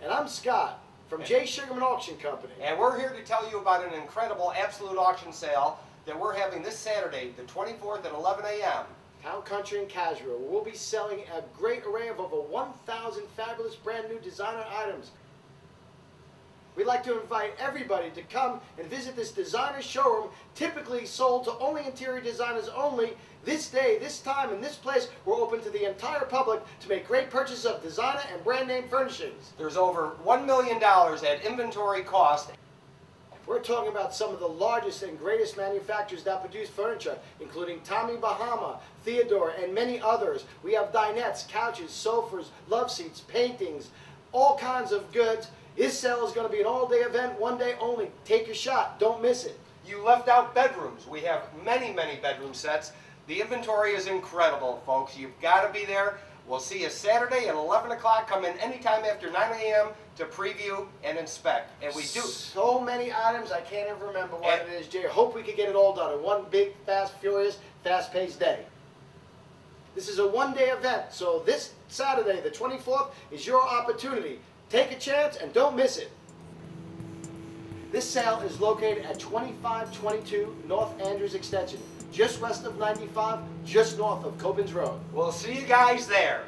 And I'm Scott from Jay Sugarman Auction Company. And we're here to tell you about an incredible absolute auction sale that we're having this Saturday, the 24th at 11 a.m. Town Country and Casual. We'll be selling a great array of over 1,000 fabulous brand new designer items. We'd like to invite everybody to come and visit this designer showroom, typically sold to only interior designers only. This day, this time, and this place, we're open to the entire public to make great purchases of designer and brand name furnishings. There's over $1 million at inventory cost. We're talking about some of the largest and greatest manufacturers that produce furniture, including Tommy Bahama, Theodore, and many others. We have dinettes, couches, sofas, love seats, paintings, all kinds of goods. This sale is going to be an all-day event, one day only. Take your shot. Don't miss it. You left out bedrooms. We have many, many bedroom sets. The inventory is incredible, folks. You've got to be there. We'll see you Saturday at 11 o'clock. Come in anytime after 9 a.m. to preview and inspect. And we do. So many items, I can't even remember what And- it is, Jay. Hope we could get it all done in one big, fast, furious, fast-paced day. This is a one-day event, so this Saturday, the 24th, is your opportunity. Take a chance and don't miss it. This sale is located at 2522 North Andrews Extension, just west of 95, just north of Copans Road. We'll see you guys there.